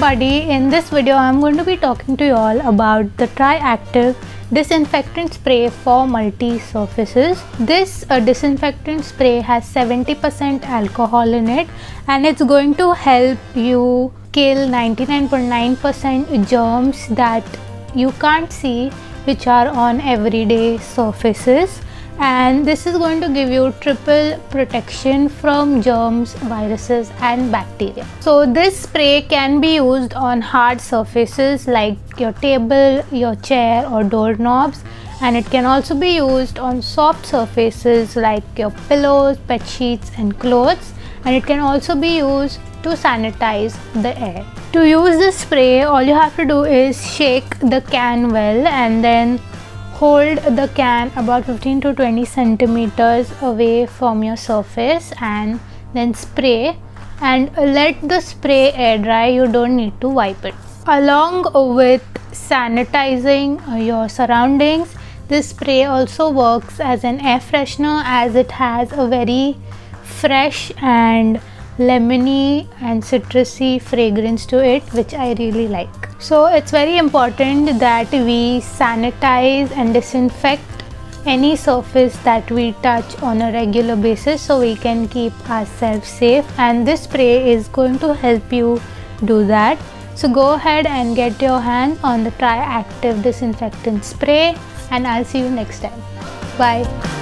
everybody, in this video I'm going to be talking to you all about the Triactive disinfectant spray for multi-surfaces. This uh, disinfectant spray has 70% alcohol in it and it's going to help you kill 99.9% germs that you can't see which are on everyday surfaces and this is going to give you triple protection from germs viruses and bacteria. So this spray can be used on hard surfaces like your table your chair or doorknobs. And it can also be used on soft surfaces like your pillows bed sheets and clothes. And it can also be used to sanitize the air. To use this spray all you have to do is shake the can well and then hold the can about 15 to 20 centimeters away from your surface and then spray and let the spray air dry. You don't need to wipe it. Along with sanitizing uh, your surroundings this spray also works as an air freshener as it has a very fresh and lemony and citrusy fragrance to it which I really like. So it's very important that we sanitize and disinfect any surface that we touch on a regular basis so we can keep ourselves safe and this spray is going to help you do that. So go ahead and get your hands on the Tri Activ disinfectant spray and I'll see you next time. Bye.